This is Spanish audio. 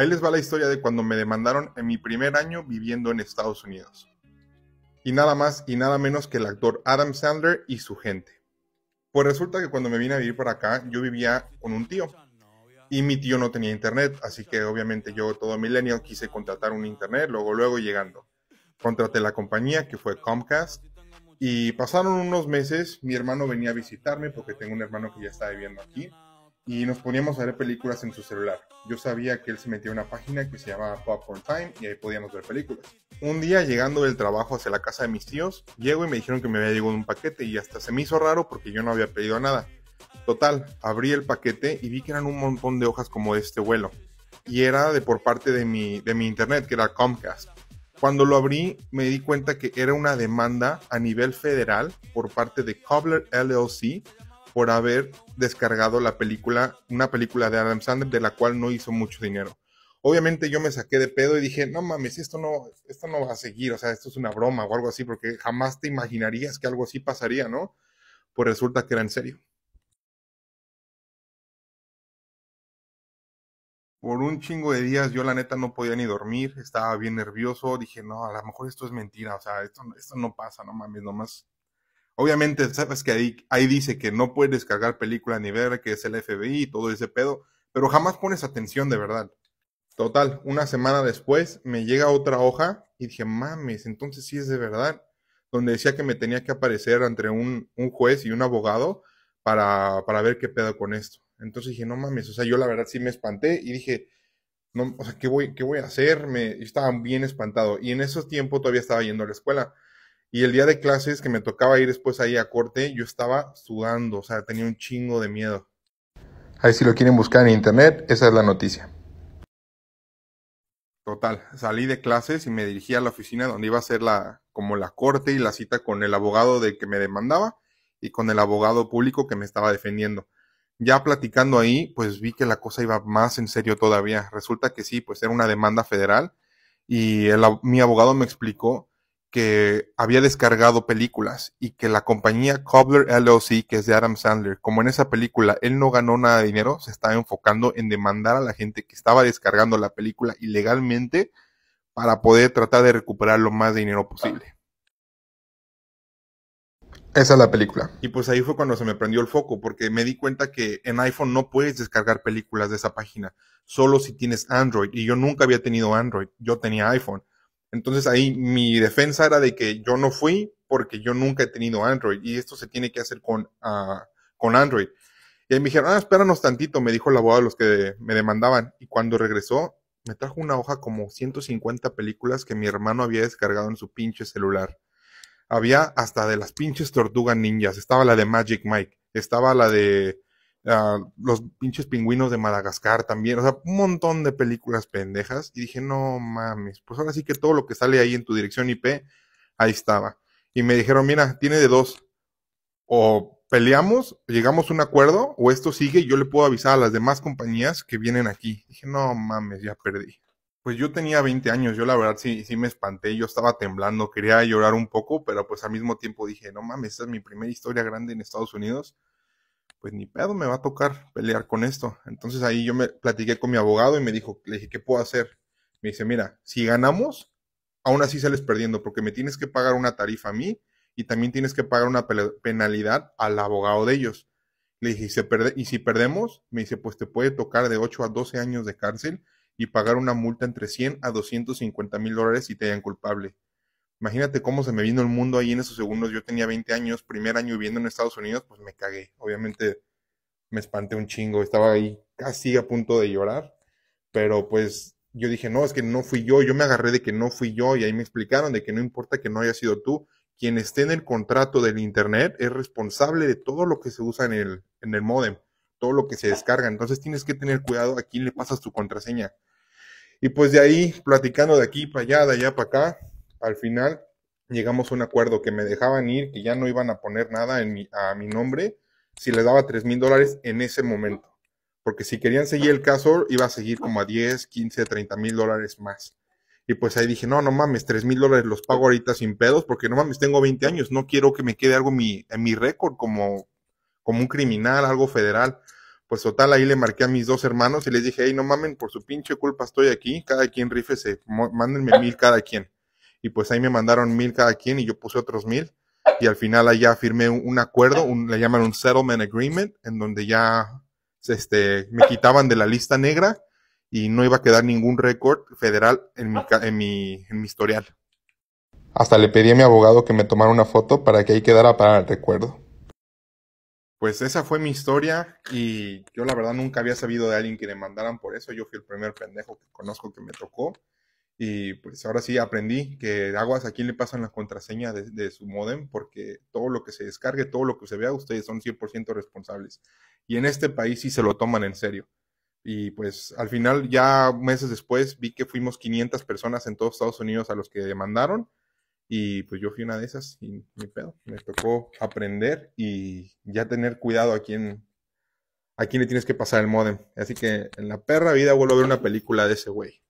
Ahí les va la historia de cuando me demandaron en mi primer año viviendo en Estados Unidos. Y nada más y nada menos que el actor Adam Sandler y su gente. Pues resulta que cuando me vine a vivir para acá, yo vivía con un tío. Y mi tío no tenía internet, así que obviamente yo todo milenio quise contratar un internet, luego luego llegando. Contraté la compañía que fue Comcast y pasaron unos meses, mi hermano venía a visitarme porque tengo un hermano que ya está viviendo aquí y nos poníamos a ver películas en su celular. Yo sabía que él se metía a una página que se llamaba Popcorn Time y ahí podíamos ver películas. Un día llegando del trabajo hacia la casa de mis tíos, llego y me dijeron que me había llegado un paquete y hasta se me hizo raro porque yo no había pedido nada. Total, abrí el paquete y vi que eran un montón de hojas como de este vuelo. Y era de por parte de mi, de mi internet, que era Comcast. Cuando lo abrí, me di cuenta que era una demanda a nivel federal por parte de Cobbler LLC por haber descargado la película, una película de Adam Sandler de la cual no hizo mucho dinero. Obviamente yo me saqué de pedo y dije, no mames, esto no, esto no va a seguir, o sea, esto es una broma o algo así, porque jamás te imaginarías que algo así pasaría, ¿no? Pues resulta que era en serio. Por un chingo de días yo la neta no podía ni dormir, estaba bien nervioso, dije, no, a lo mejor esto es mentira, o sea, esto, esto no pasa, no mames, nomás Obviamente, sabes que ahí, ahí dice que no puedes descargar película ni ver que es el FBI y todo ese pedo, pero jamás pones atención de verdad. Total, una semana después me llega otra hoja y dije, mames, entonces sí es de verdad, donde decía que me tenía que aparecer entre un, un juez y un abogado para, para, ver qué pedo con esto. Entonces dije, no mames, o sea, yo la verdad sí me espanté y dije, no, o sea, ¿qué voy, qué voy a hacer? Me, estaba bien espantado y en esos tiempos todavía estaba yendo a la escuela. Y el día de clases que me tocaba ir después ahí a corte, yo estaba sudando, o sea, tenía un chingo de miedo. Ahí si lo quieren buscar en internet, esa es la noticia. Total, salí de clases y me dirigí a la oficina donde iba a ser la, como la corte y la cita con el abogado de que me demandaba y con el abogado público que me estaba defendiendo. Ya platicando ahí, pues vi que la cosa iba más en serio todavía. Resulta que sí, pues era una demanda federal y mi abogado me explicó que había descargado películas y que la compañía Cobbler LLC, que es de Adam Sandler, como en esa película él no ganó nada de dinero, se estaba enfocando en demandar a la gente que estaba descargando la película ilegalmente para poder tratar de recuperar lo más dinero posible. Esa es la película. Y pues ahí fue cuando se me prendió el foco, porque me di cuenta que en iPhone no puedes descargar películas de esa página, solo si tienes Android. Y yo nunca había tenido Android, yo tenía iPhone. Entonces ahí mi defensa era de que yo no fui porque yo nunca he tenido Android y esto se tiene que hacer con, uh, con Android. Y ahí me dijeron, ah, espéranos tantito, me dijo el abogado de los que me demandaban. Y cuando regresó, me trajo una hoja como 150 películas que mi hermano había descargado en su pinche celular. Había hasta de las pinches tortugas ninjas. Estaba la de Magic Mike. Estaba la de los pinches pingüinos de Madagascar también, o sea, un montón de películas pendejas. Y dije, no mames, pues ahora sí que todo lo que sale ahí en tu dirección IP, ahí estaba. Y me dijeron, mira, tiene de dos. O peleamos, llegamos a un acuerdo, o esto sigue y yo le puedo avisar a las demás compañías que vienen aquí. Dije, no mames, ya perdí. Pues yo tenía 20 años, yo la verdad sí, sí me espanté, yo estaba temblando, quería llorar un poco, pero pues al mismo tiempo dije, no mames, esta es mi primera historia grande en Estados Unidos pues ni pedo, me va a tocar pelear con esto. Entonces ahí yo me platiqué con mi abogado y me dijo, le dije, ¿qué puedo hacer? Me dice, mira, si ganamos, aún así sales perdiendo, porque me tienes que pagar una tarifa a mí y también tienes que pagar una penalidad al abogado de ellos. Le dije, ¿y si, y si perdemos? Me dice, pues te puede tocar de 8 a 12 años de cárcel y pagar una multa entre 100 a 250 mil dólares si te hayan culpable. Imagínate cómo se me vino el mundo ahí en esos segundos. Yo tenía 20 años, primer año viviendo en Estados Unidos, pues me cagué. Obviamente me espanté un chingo, estaba ahí casi a punto de llorar, pero pues yo dije, no, es que no fui yo, yo me agarré de que no fui yo y ahí me explicaron de que no importa que no haya sido tú, quien esté en el contrato del Internet es responsable de todo lo que se usa en el, en el modem, todo lo que se descarga, entonces tienes que tener cuidado a quién le pasas tu contraseña. Y pues de ahí, platicando de aquí para allá, de allá para acá, al final llegamos a un acuerdo que me dejaban ir, que ya no iban a poner nada en mi, a mi nombre si les daba 3 mil dólares en ese momento. Porque si querían seguir el caso, iba a seguir como a 10, 15, 30 mil dólares más. Y pues ahí dije, no, no mames, 3 mil dólares los pago ahorita sin pedos, porque no mames, tengo 20 años, no quiero que me quede algo en mi, en mi récord como, como un criminal, algo federal. Pues total, ahí le marqué a mis dos hermanos y les dije, hey, no mamen, por su pinche culpa estoy aquí, cada quien rifese, mándenme mil cada quien. Y pues ahí me mandaron mil cada quien y yo puse otros mil. Y al final allá firmé un, acuerdo, un, le llaman un settlement agreement, en donde ya este, me quitaban de la lista negra y no iba a quedar ningún récord federal en mi, en, mi, en mi historial. Hasta le pedí a mi abogado que me tomara una foto para que ahí quedara para el recuerdo. Pues esa fue mi historia y yo la verdad nunca había sabido de alguien que le mandaran por eso. Yo fui el primer pendejo que conozco que me tocó. Y pues ahora sí aprendí que aguas a quién le pasan la contraseña de, su modem porque todo lo que se descargue, todo lo que se vea, ustedes son 100% responsables. Y en este país sí se lo toman en serio. Y pues al final, ya meses después, vi que fuimos 500 personas en todos Estados Unidos a los que demandaron y pues yo fui una de esas y mi pedo. Me tocó aprender y ya tener cuidado a quién, a quién le tienes que pasar el modem. Así que en la perra vida vuelvo a ver una película de ese güey.